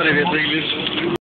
Olha, vem, tem isso.